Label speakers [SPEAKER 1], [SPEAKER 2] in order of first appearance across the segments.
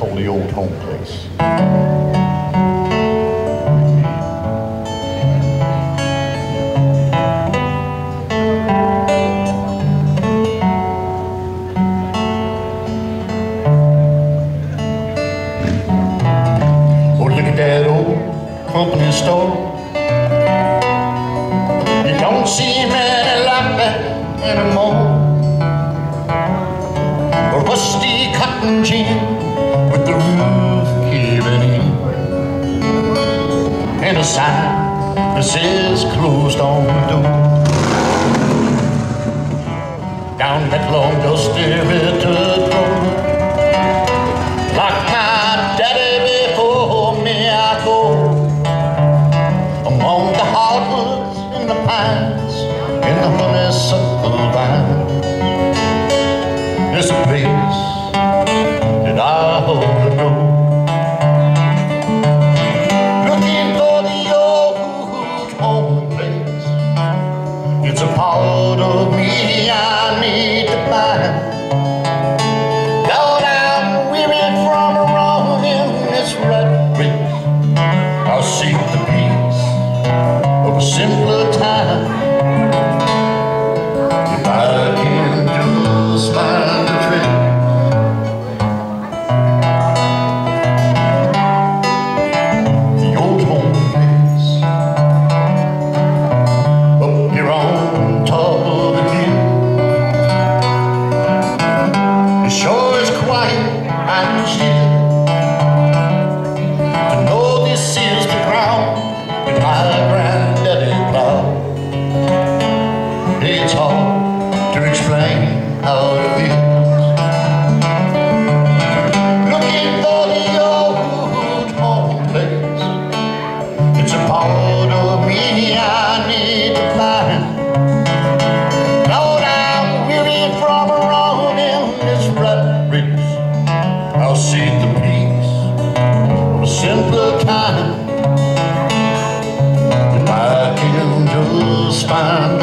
[SPEAKER 1] the old home place. Oh, company store. You don't see many like that anymore. A sign that closed on the door. Down that long dusty little road. Like my daddy before me I go Among the hardwoods and the pines And the honeysuckle vine There's a place It's a part of me I need to find It's hard to explain how it feels. Looking for the old home place. It's a part of me I need to find. I'm weary from. I'll seek the peace of a simpler I can just find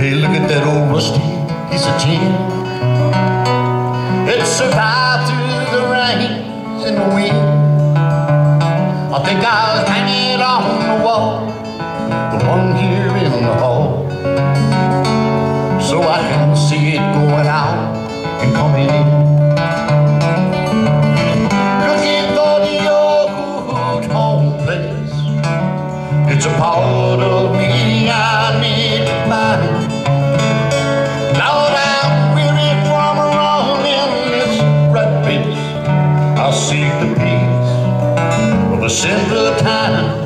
[SPEAKER 1] Hey, look at that old rusty piece of tin. It survived through the rains and the wind. I think I'll hang it simpler time.